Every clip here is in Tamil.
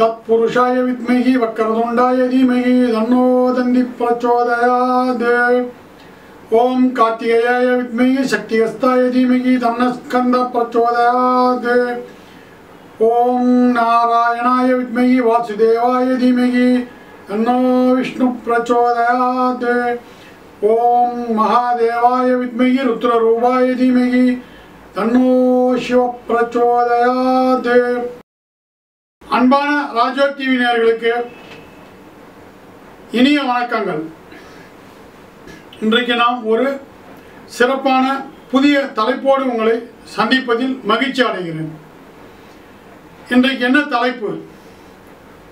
तत्पुरुषाय विमे वक्रतुण्डाय धीमे धनो दन्ति प्रचोदयात् ओं कार्तिकेयाय विमे शक्तिस्ताय धीमहि धनस्कंद प्रचोदयाद प्रचोदयात् ॐ नारायणाय विद्महि वासुदेवाय धनो विष्णु विष्णुप्रचोदयात् ओं महादेवाय विद्महि धीमे धनो शिव प्रचोदयाद அன்பான ராஜோ டிவி நேர்களுக்கு இனிய வணக்கங்கள். இன்றைக்கு நாம் ஒரு சிறப்பான புதிய தலைப்போடு உங்களை சந்திப்பதில் மகிழ்ச்சி அடைகிறேன். இன்றைக்கு என்ன தலைப்பு?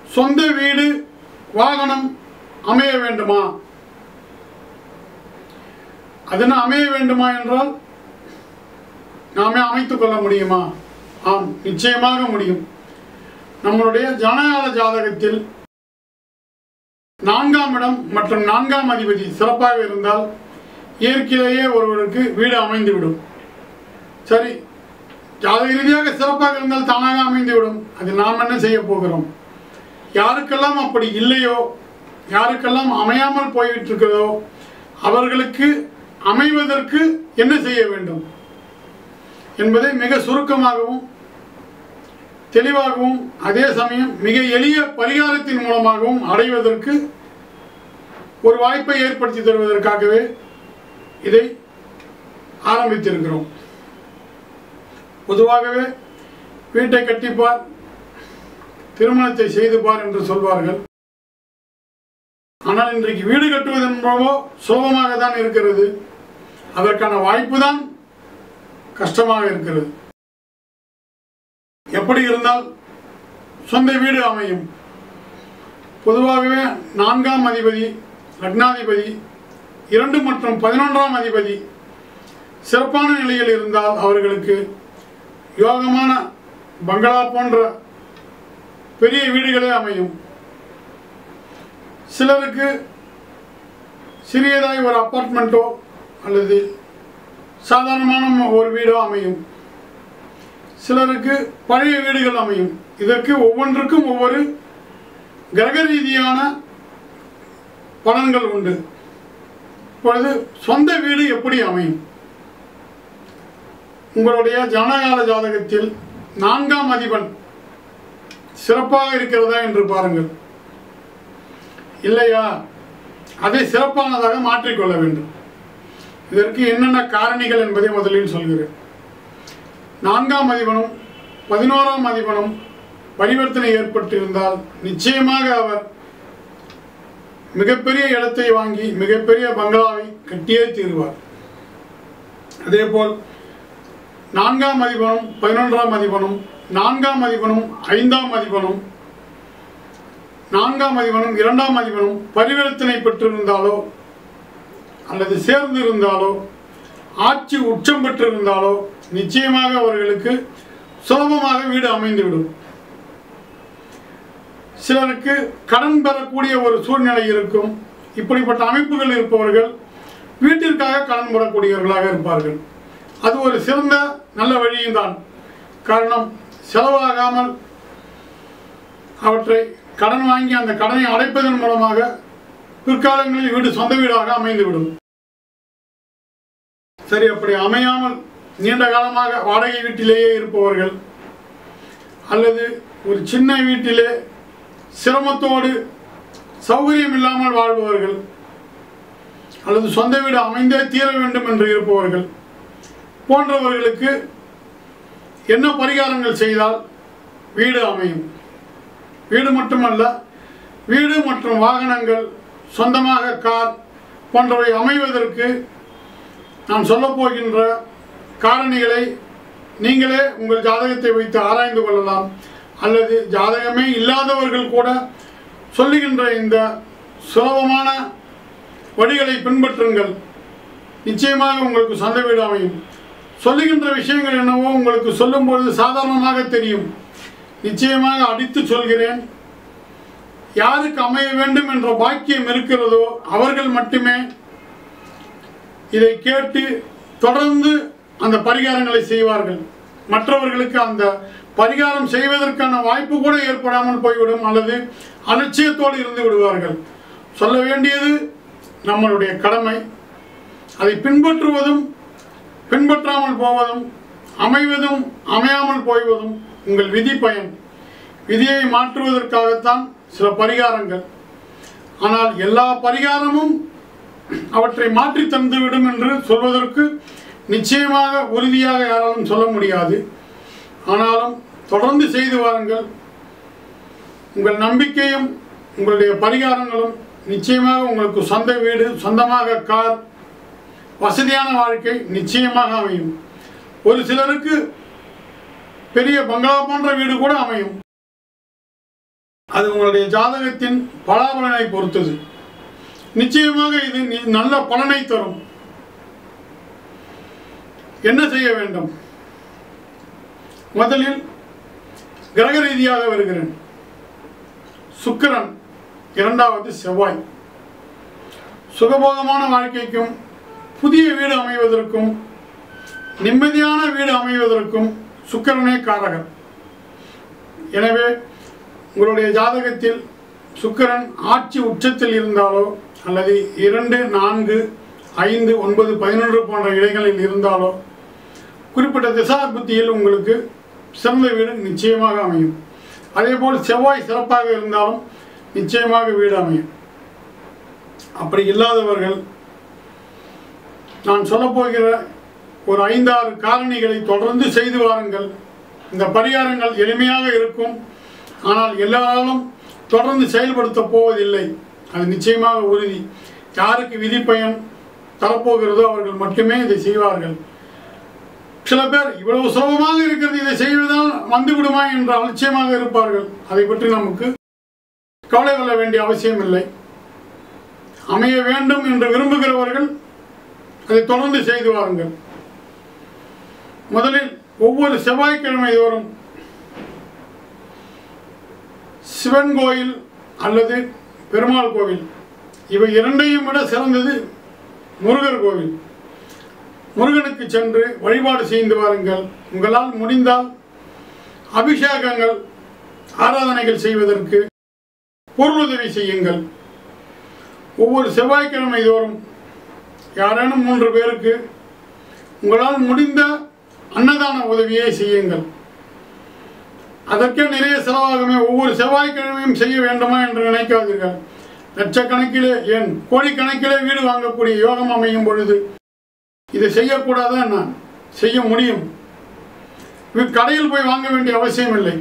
சொந்த வீடு வாகனம் அமைய வேண்டுமா? அதென்ன அமைய வேண்டுமா என்றால் நாமே அமைத்துக் கொள்ள முடியுமா? ஆம் நிச்சயமாக முடியும். நம்மளுடைய ஜனநாயக ஜாதகத்தில் நான்காம் இடம் மற்றும் நான்காம் அதிபதி சிறப்பாக இருந்தால் இயற்கையிலேயே ஒருவருக்கு வீடு அமைந்துவிடும். சரி ஜாதக ரீதியாக சிறப்பாக இருந்தால் தானாக அமைந்துவிடும். அது நாம் என்ன செய்ய போகிறோம்? யாருக்கெல்லாம் அப்படி இல்லையோ யாருக்கெல்லாம் அமையாமல் போய்விட்டு இருக்கிறதோ அவர்களுக்கு அமைவதற்கு என்ன செய்ய வேண்டும் என்பதை மிக சுருக்கமாகவும் தெளிவாகவும் அதே சமயம் மிக எளிய பரிகாரத்தின் மூலமாகவும் அடைவதற்கு ஒரு வாய்ப்பை ஏற்படுத்தி தருவதற்காகவே இதை ஆரம்பித்திருக்கிறோம். பொதுவாகவே வீட்டை கட்டிப்பார் திருமணத்தை செய்து பார் என்று சொல்வார்கள். ஆனால் இன்றைக்கு வீடு கட்டுவதன் என்பவோ சுலபமாக தான் இருக்கிறது. அதற்கான வாய்ப்பு தான் கஷ்டமாக இருக்கிறது. எப்படி இருந்தால் சொந்த வீடு அமையும். பொதுவாகவே நான்காம் அதிபதி லக்னாதிபதி இரண்டு மற்றும் பதினொன்றாம் அதிபதி சிறப்பான நிலையில் இருந்தால் அவர்களுக்கு யோகமான பங்களா போன்ற பெரிய வீடுகளே அமையும். சிலருக்கு சிறியதாய் ஒரு அப்பார்ட்மெண்ட்டோ அல்லது சாதாரணமான ஒரு வீடோ அமையும். சிலருக்கு பழைய வீடுகள் அமையும். இதற்கு ஒவ்வொன்றுக்கும் ஒவ்வொரு கிரக ரீதியான பலன்கள் உண்டு. இப்பொழுது சொந்த வீடு எப்படி அமையும்? உங்களுடைய ஜனகால ஜாதகத்தில் நான்காம் அதிபன் சிறப்பாக இருக்கிறதா என்று பாருங்கள். இல்லையா? அதை சிறப்பானதாக மாற்றிக்கொள்ள வேண்டும். இதற்கு என்னென்ன காரணிகள் என்பதை முதலில் சொல்கிறேன். நான்காம் அதிபனும் பதினோராம் அதிபனும் பரிவர்த்தனை ஏற்பட்டிருந்தால் நிச்சயமாக அவர் மிகப்பெரிய இடத்தை வாங்கி மிகப்பெரிய பங்களாவை கட்டியே தீருவார். அதேபோல் நான்காம் அதிபனும் பதினொன்றாம் அதிபனும் நான்காம் அதிபனும் ஐந்தாம் அதிபனும் நான்காம் அதிபனும் இரண்டாம் அதிபனும் பரிவர்த்தனை பெற்றிருந்தாலோ அல்லது சேர்ந்து இருந்தாலோ ஆட்சி உச்சம் பெற்றிருந்தாலோ நிச்சயமாக அவர்களுக்கு சுலபமாக வீடு அமைந்துவிடும். சிலருக்கு கடன் பெறக்கூடிய ஒரு சூழ்நிலை இருக்கும். இப்படிப்பட்ட அமைப்புகள் இருப்பவர்கள் வீட்டிற்காக கடன் பெறக்கூடியவர்களாக இருப்பார்கள். அது ஒரு சிறந்த நல்ல வழியும் தான் காரணம் செலவாகாமல் அவற்றை கடன் வாங்கி அந்த கடனை அடைப்பதன் மூலமாக பிற்காலங்களில் வீடு சொந்த வீடாக அமைந்துவிடும். சரி அப்படி அமையாமல் நீண்ட காலமாக வாடகை வீட்டிலேயே இருப்பவர்கள் அல்லது ஒரு சின்ன வீட்டிலே சிரமத்தோடு சௌகரியம் இல்லாமல் வாழ்பவர்கள் அல்லது சொந்த வீடு அமைந்தே தீர வேண்டும் என்று இருப்பவர்கள் போன்றவர்களுக்கு என்ன பரிகாரங்கள் செய்தால் வீடு அமையும்? வீடு மட்டுமல்ல வீடு மற்றும் வாகனங்கள் சொந்தமாக கார் போன்றவை அமைவதற்கு நான் சொல்லப்போகின்ற காரணிகளை நீங்களே உங்கள் ஜாதகத்தை வைத்து ஆராய்ந்து கொள்ளலாம். அல்லது ஜாதகமே இல்லாதவர்கள் கூட சொல்லுகின்ற இந்த சுலபமான வழிகளை பின்பற்றுங்கள். நிச்சயமாக உங்களுக்கு சொந்த வீடு அமையும். சொல்லுகின்ற விஷயங்கள் என்னவோ உங்களுக்கு சொல்லும் பொழுது சாதாரணமாக தெரியும். நிச்சயமாக அடித்து சொல்கிறேன். யாருக்கு அமைய வேண்டும் என்ற பாக்கியம் இருக்கிறதோ அவர்கள் மட்டுமே இதை கேட்டு தொடர்ந்து அந்த பரிகாரங்களை செய்வார்கள். மற்றவர்களுக்கு அந்த பரிகாரம் செய்வதற்கான வாய்ப்பு கூட ஏற்படாமல் போய்விடும் அல்லது அலட்சியத்தோடு இருந்து விடுவார்கள். சொல்ல வேண்டியது நம்மளுடைய கடமை. அதை பின்பற்றுவதும் பின்பற்றாமல் போவதும் அமைவதும் அமையாமல் போய்வதும் உங்கள் விதி பயன். விதியை மாற்றுவதற்காகத்தான் சில பரிகாரங்கள். ஆனால் எல்லா பரிகாரமும் அவற்றை மாற்றி தந்துவிடும் என்று சொல்வதற்கு நிச்சயமாக உறுதியாக யாராலும் சொல்ல முடியாது. ஆனாலும் தொடர்ந்து செய்து வாருங்கள். உங்கள் நம்பிக்கையும் உங்களுடைய பரிகாரங்களும் நிச்சயமாக உங்களுக்கு சொந்த வீடு சொந்தமாக கார் வசதியான வாழ்க்கை நிச்சயமாக அமையும். ஒரு சிலருக்கு பெரிய பங்களா போன்ற வீடு கூட அமையும். அது உங்களுடைய ஜாதகத்தின் பலாபலனை பொறுத்தது. நிச்சயமாக இது நி- நல்ல பலனை தரும். என்ன செய்ய வேண்டும்? முதலில் கிரக ரீதியாக வருகிறேன். சுக்கரன் இரண்டாவது செவ்வாய். சுகபோகமான வாழ்க்கைக்கும் புதிய வீடு அமைவதற்கும் நிம்மதியான வீடு அமைவதற்கும் சுக்கிரனே காரகர். எனவே உங்களுடைய ஜாதகத்தில் சுக்கரன் ஆட்சி உச்சத்தில் இருந்தாலோ அல்லது இரண்டு நான்கு ஐந்து ஒன்பது பதினொன்று போன்ற இடங்களில் இருந்தாலோ குறிப்பிட்ட திசா புத்தியில் உங்களுக்கு சிறந்த வீடு நிச்சயமாக அமையும். அதேபோல் செவ்வாய் சிறப்பாக இருந்தாலும் நிச்சயமாக வீடு அமையும். அப்படி இல்லாதவர்கள் நான் சொல்லப்போகிற ஒரு ஐந்தாறு காரணிகளை தொடர்ந்து செய்து வாருங்கள். இந்த பரிகாரங்கள் எளிமையாக இருக்கும். ஆனால் எல்லாராலும் தொடர்ந்து செயல்படுத்த போவதில்லை. அது நிச்சயமாக உறுதி. யாருக்கு விதி பயன் தரப்போகிறதோ அவர்கள் மட்டுமே இதை செய்வார்கள். சில பேர் இவ்வளவு சுலபமாக இருக்கிறது இதை செய்வதால் வந்துவிடுமா என்று அலட்சியமாக இருப்பார்கள். அதை பற்றி நமக்கு கவலை கொள்ள வேண்டிய அவசியம் இல்லை. அமைய வேண்டும் என்று விரும்புகிறவர்கள் அதை தொடர்ந்து செய்து வாருங்கள். முதலில் ஒவ்வொரு செவ்வாய்க்கிழமை தோறும் சிவன் கோயில் அல்லது பெருமாள் கோவில். இவை இரண்டையும் விட சிறந்தது முருகர் கோவில். முருகனுக்கு சென்று வழிபாடு செய்து வாருங்கள். உங்களால் முடிந்தால் அபிஷேகங்கள் ஆராதனைகள் செய்வதற்கு பொருளுதவி செய்யுங்கள். ஒவ்வொரு செவ்வாய்க்கிழமை தோறும் யாரேனும் மூன்று பேருக்கு உங்களால் முடிந்த அன்னதான உதவியை செய்யுங்கள். அதற்கே நிறைய செலவாகுமே. ஒவ்வொரு செவ்வாய்க்கிழமையும் செய்ய வேண்டுமா என்று நினைக்காதீர்கள். லட்சக்கணக்கிலே ஏன் கோடிக்கணக்கிலே வீடு வாங்கக்கூடிய யோகம் அமையும் பொழுது இதை செய்யக்கூடாதான் என்ன? செய்ய முடியும். கடையில் போய் வாங்க வேண்டிய அவசியம் இல்லை.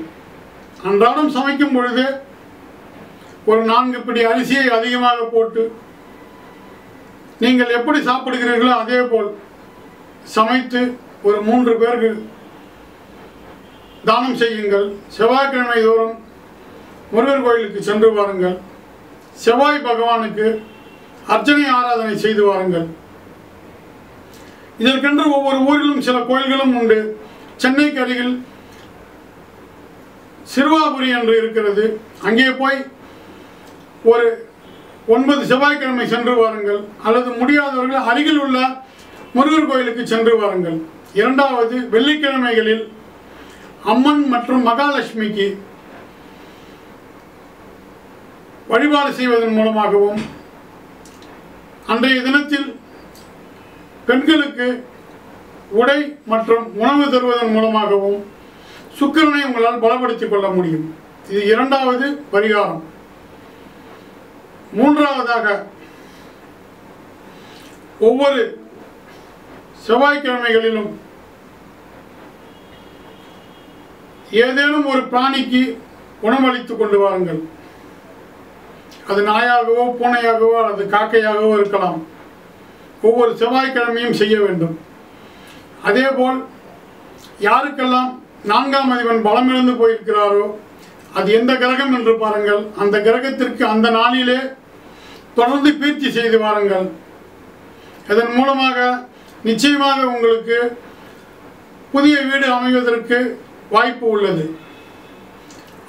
அன்றாடம் சமைக்கும் பொழுது ஒரு நான்கு பிடி அரிசியை அதிகமாக போட்டு நீங்கள் எப்படி சாப்பிடுகிறீர்களோ அதே போல் சமைத்து ஒரு மூன்று பேருக்கு தானம் செய்யுங்கள். செவ்வாய்க்கிழமை தோறும் முருகர் கோயிலுக்கு சென்று வாருங்கள் செவ்வாய் பகவானுக்கு அர்ச்சனை ஆராதனை செய்து வாருங்கள். இதற்கென்று ஒவ்வொரு ஊரிலும் சில கோயில்களும் உண்டு. சென்னைக்கு அருகில் சிறுவாபுரி என்று இருக்கிறது. அங்கே போய் ஒரு ஒன்பது செவ்வாய்க்கிழமை சென்று வாருங்கள். அல்லது முடியாதவர்கள் அருகில் உள்ள முருகர் கோயிலுக்கு சென்று வாருங்கள். இரண்டாவது வெள்ளிக்கிழமைகளில் அம்மன் மற்றும் மகாலட்சுமிக்கு வழிபாடு செய்வதன் மூலமாகவும் அன்றைய தினத்தில் பெண்களுக்கு உடை மற்றும் உணவு தருவதன் மூலமாகவும் சுக்கரனை உங்களால் பலப்படுத்திக் கொள்ள முடியும். இது இரண்டாவது பரிகாரம். மூன்றாவதாக ஒவ்வொரு செவ்வாய்க்கிழமைகளிலும் ஏதேனும் ஒரு பிராணிக்கு உணவளித்துக் கொண்டு வாருங்கள். அது நாயாகவோ பூனையாகவோ அல்லது காக்கையாகவோ இருக்கலாம். ஒவ்வொரு செவ்வாய்க்கிழமையும் செய்ய வேண்டும். அதேபோல் யாருக்கெல்லாம் நான்காம் அதிபன் பலமிழந்து போயிருக்கிறாரோ அது எந்த கிரகம் என்று பாருங்கள். அந்த கிரகத்திற்கு அந்த நாளிலே தொடர்ந்து பீர்த்தி செய்து வாருங்கள். இதன் மூலமாக நிச்சயமாக உங்களுக்கு புதிய வீடு அமைவதற்கு வாய்ப்பு உள்ளது.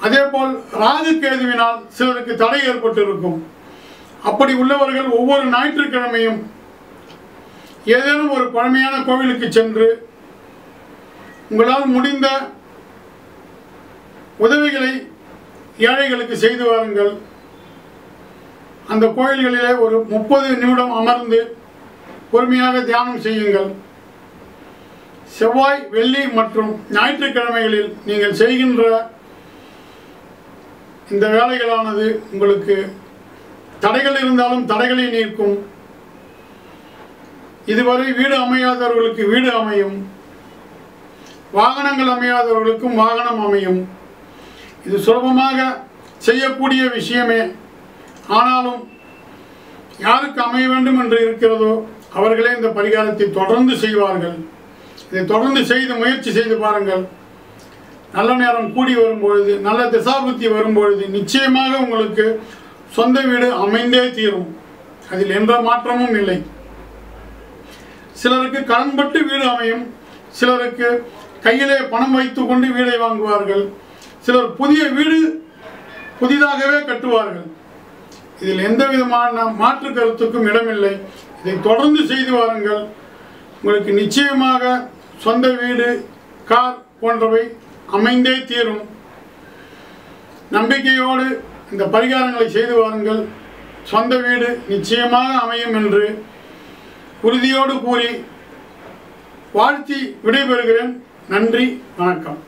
அதே போல் ராகு கேதுவினால் சிலருக்கு தடை ஏற்பட்டிருக்கும். அப்படி உள்ளவர்கள் ஒவ்வொரு ஞாயிற்றுக்கிழமையும் ஏதேனும் ஒரு பழமையான கோவிலுக்கு சென்று உங்களால் முடிந்த உதவிகளை ஏழைகளுக்கு செய்து வாருங்கள். அந்த கோயில்களிலே ஒரு முப்பது நிமிடம் அமர்ந்து பொறுமையாக தியானம் செய்யுங்கள். செவ்வாய் வெள்ளி மற்றும் ஞாயிற்றுக்கிழமைகளில் நீங்கள் செய்கின்ற இந்த வேலைகளானது உங்களுக்கு தடைகள் இருந்தாலும் தடைகளை நீக்கும். இதுவரை வீடு அமையாதவர்களுக்கு வீடு அமையும். வாகனங்கள் அமையாதவர்களுக்கும் வாகனம் அமையும். இது சுலபமாக செய்யக்கூடிய விஷயமே. ஆனாலும் யாருக்கு அமைய வேண்டும் என்று இருக்கிறதோ அவர்களே இந்த பரிகாரத்தை தொடர்ந்து செய்வார்கள். இதை தொடர்ந்து செய்து முயற்சி செய்து பாருங்கள். நல்ல நேரம் கூடி வரும்பொழுது நல்ல திசாபுத்தி வரும்பொழுது நிச்சயமாக உங்களுக்கு சொந்த வீடு அமைந்தே தீரும். அதில் எந்த மாற்றமும் இல்லை. சிலருக்கு கடன்பட்டு வீடு அமையும். சிலருக்கு கையிலே பணம் வைத்துக்கொண்டு வீடை வாங்குவார்கள். சிலர் புதிய வீடு புதிதாகவே கட்டுவார்கள். இதில் எந்த விதமான மாற்று கருத்துக்கும் இடமில்லை. இதை தொடர்ந்து செய்து வாருங்கள். உங்களுக்கு நிச்சயமாக சொந்த வீடு கார் போன்றவை அமைந்தே தீரும். நம்பிக்கையோடு இந்த பரிகாரங்களை செய்து வாருங்கள். சொந்த வீடு நிச்சயமாக அமையும் என்று உறுதியோடு கூறி வாழ்த்தி விடைபெறுகிறேன். நன்றி வணக்கம்.